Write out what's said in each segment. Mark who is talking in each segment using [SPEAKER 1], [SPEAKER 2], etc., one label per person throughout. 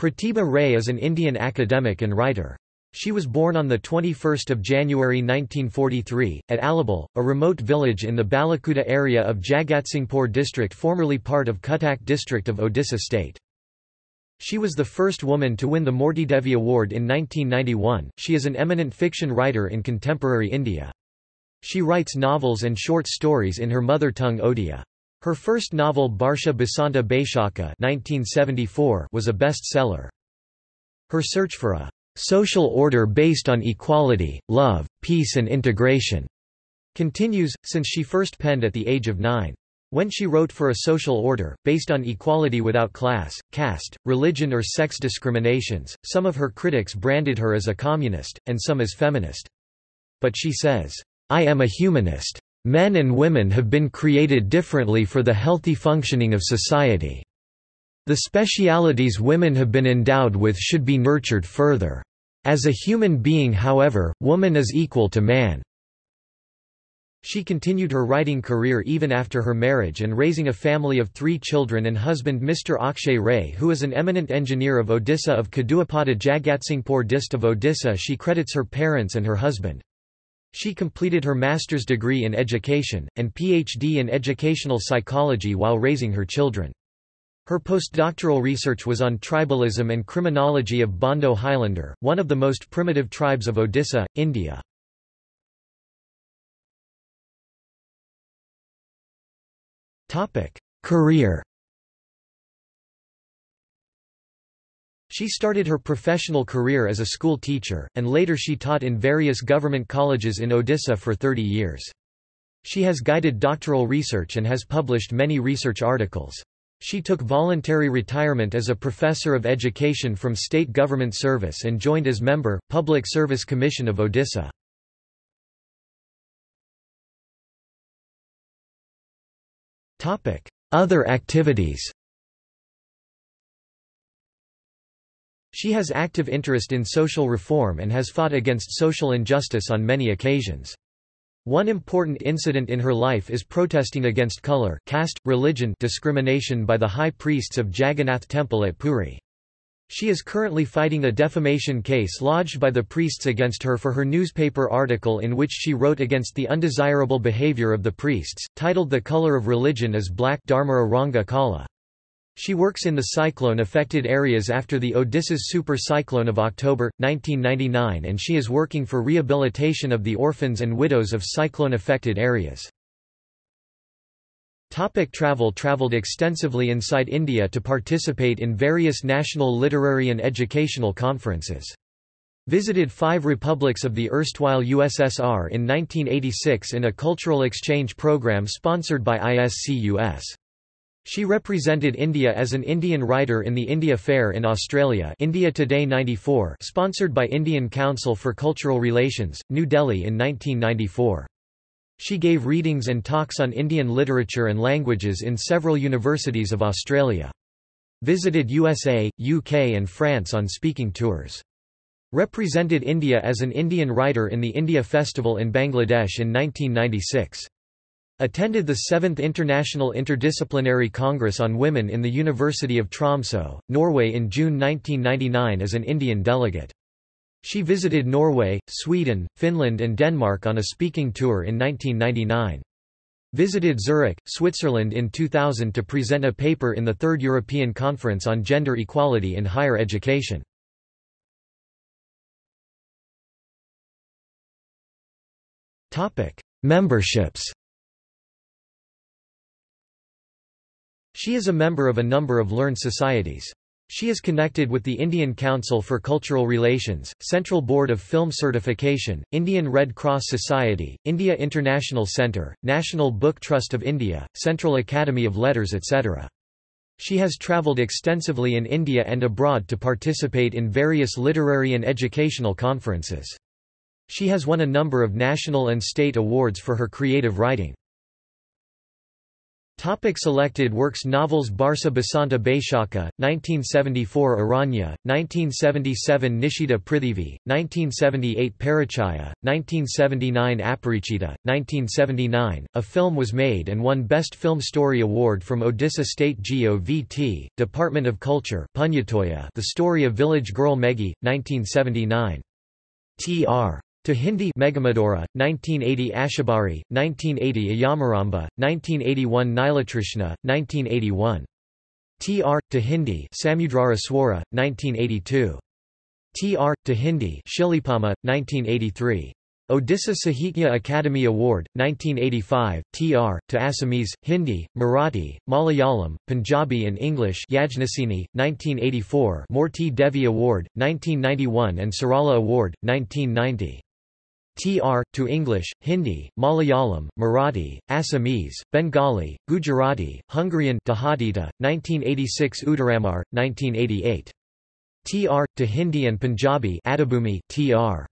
[SPEAKER 1] Pratibha Ray is an Indian academic and writer. She was born on 21 January 1943, at Alabol, a remote village in the Balikuda area of Jagatsinghpur district formerly part of Cuttack district of Odisha state. She was the first woman to win the Moortidevi Award in 1991. She is an eminent fiction writer in contemporary India. She writes novels and short stories in her mother tongue Odia. Her first novel Barsha Basanta Baishaka was a bestseller. Her search for a social order based on equality, love, peace and integration continues, since she first penned at the age of nine. When she wrote for a social order, based on equality without class, caste, religion or sex discriminations, some of her critics branded her as a communist, and some as feminist. But she says, I am a humanist. Men and women have been created differently for the healthy functioning of society. The specialities women have been endowed with should be nurtured further. As a human being however, woman is equal to man. She continued her writing career even after her marriage and raising a family of three children and husband Mr. Akshay Ray who is an eminent engineer of Odisha of Kaduapada Jagatsinghpur dist of Odisha she credits her parents and her husband. She completed her master's degree in education, and PhD in educational psychology while raising her children. Her postdoctoral research was on tribalism and criminology of Bondo Highlander, one of the most primitive tribes of Odisha, India. Career She started her professional career as a school teacher, and later she taught in various government colleges in Odisha for 30 years. She has guided doctoral research and has published many research articles. She took voluntary retirement as a professor of education from state government service and joined as member, Public Service Commission of Odisha. Other activities She has active interest in social reform and has fought against social injustice on many occasions. One important incident in her life is protesting against color caste, religion discrimination by the high priests of Jagannath Temple at Puri. She is currently fighting a defamation case lodged by the priests against her for her newspaper article in which she wrote against the undesirable behavior of the priests, titled The Color of Religion is Black Dharma Ranga Kala. She works in the cyclone-affected areas after the Odisha super cyclone of October, 1999 and she is working for rehabilitation of the orphans and widows of cyclone-affected areas. Topic travel Traveled extensively inside India to participate in various national literary and educational conferences. Visited five republics of the erstwhile USSR in 1986 in a cultural exchange program sponsored by ISCUS. She represented India as an Indian writer in the India Fair in Australia India Today 94 sponsored by Indian Council for Cultural Relations, New Delhi in 1994. She gave readings and talks on Indian literature and languages in several universities of Australia. Visited USA, UK and France on speaking tours. Represented India as an Indian writer in the India Festival in Bangladesh in 1996. Attended the 7th International Interdisciplinary Congress on Women in the University of Tromsø, Norway in June 1999 as an Indian delegate. She visited Norway, Sweden, Finland and Denmark on a speaking tour in 1999. Visited Zurich, Switzerland in 2000 to present a paper in the Third European Conference on Gender Equality in Higher Education. Memberships She is a member of a number of learned societies. She is connected with the Indian Council for Cultural Relations, Central Board of Film Certification, Indian Red Cross Society, India International Centre, National Book Trust of India, Central Academy of Letters etc. She has travelled extensively in India and abroad to participate in various literary and educational conferences. She has won a number of national and state awards for her creative writing. Topic selected works Novels Barsa Basanta Baishaka, 1974 Aranya, 1977 Nishida Prithivi, 1978 Parichaya, 1979 Aparichita, 1979. A film was made and won Best Film Story Award from Odisha State GOVT, Department of Culture Punyatoya The Story of Village Girl Meghi, 1979. T.R. To Hindi Meghamadora, 1980 Ashabari, 1980 Ayamaramba, 1981 Nilatrishna, 1981. T.R. To Hindi Samudrara Swara, 1982. T.R. To Hindi Shilapadma, 1983. Odisha Sahitya Academy Award, 1985, Tr. to Assamese, Hindi, Marathi, Malayalam, Punjabi and English Yajnaseni, 1984 Moortidevi Award, 1991 and Sarala Award, 1990. TR, to English, Hindi, Malayalam, Marathi, Assamese, Bengali, Gujarati, Hungarian Dahadita, 1986 Uttaramar, 1988. TR, to Hindi and Punjabi Adibhumi, TR.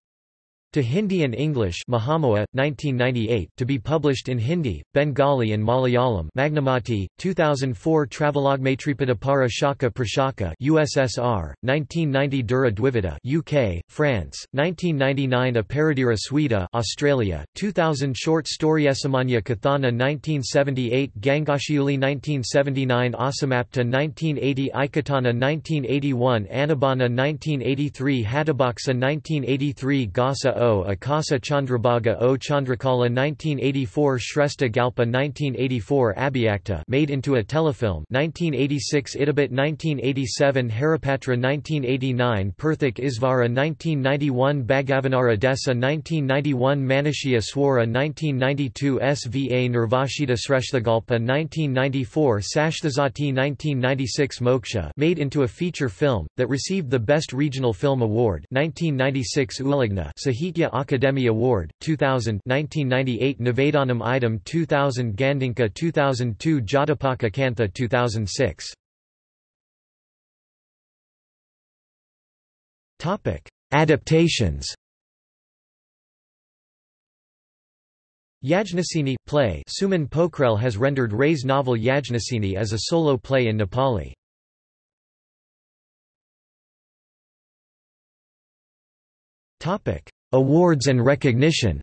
[SPEAKER 1] To Hindi and English Mahamoa, 1998 to be published in Hindi, Bengali and Malayalam Magnamati, 2004 Travelogmatripada Shaka Prashaka USSR, 1990 Dura Dwivida UK, France, 1999 Aparadira Sweda Australia, 2000 Short story Esamanya Kathana 1978 Gangashiuli 1979 Asamapta 1980 Ikatana 1981 Anabana 1983 Hattabaksa 1983 Gasa O Akasa Chandrabhaga O Chandrakala 1984 Shrestha Galpa 1984 Abhyakta made into a telefilm 1986 Idabit 1987 Haripatra 1989 Perthik Isvara 1991 Bhagavanara Desa 1991 Manishya Swara 1992 Sva Nirvashita Sreshthagalpa 1994 Sashthazati 1996 Moksha made into a feature film, that received the Best Regional Film Award 1996 Ulagna Sahitya Akademi Award, 2000 1998 Nivedanam Item 2000 Gandinka 2002 Jatapaka Kantha 2006 Adaptations. Yajnaseni play. Suman Pokhrel has rendered Ray's novel Yajnaseni as a solo play in Nepali. Topic: Awards and recognition.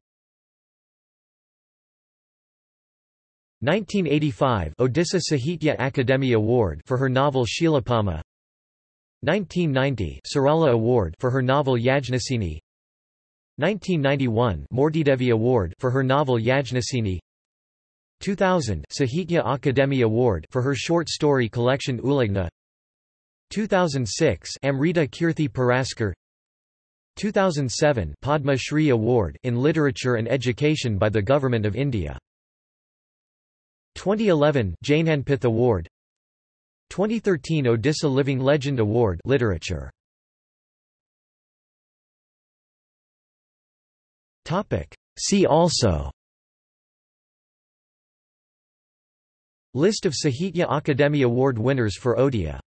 [SPEAKER 1] 1985 Odisha Sahitya Akademi Award for her novel Shilapadma. 1990 Sarala Award for her novel Yajnaseni. 1991 Moortidevi Award for her novel Yajnaseni. 2000 Sahitya Akademi Award for her short story collection Ulagna. 2006 Amrita Kirthi Puraskar 2007 Padma Shri Award in Literature and Education by the Government of India. 2011 Jnanpith Award. 2013 Odisha Living Legend Award Literature. Topic. See also. List of Sahitya Akademi Award winners for Odia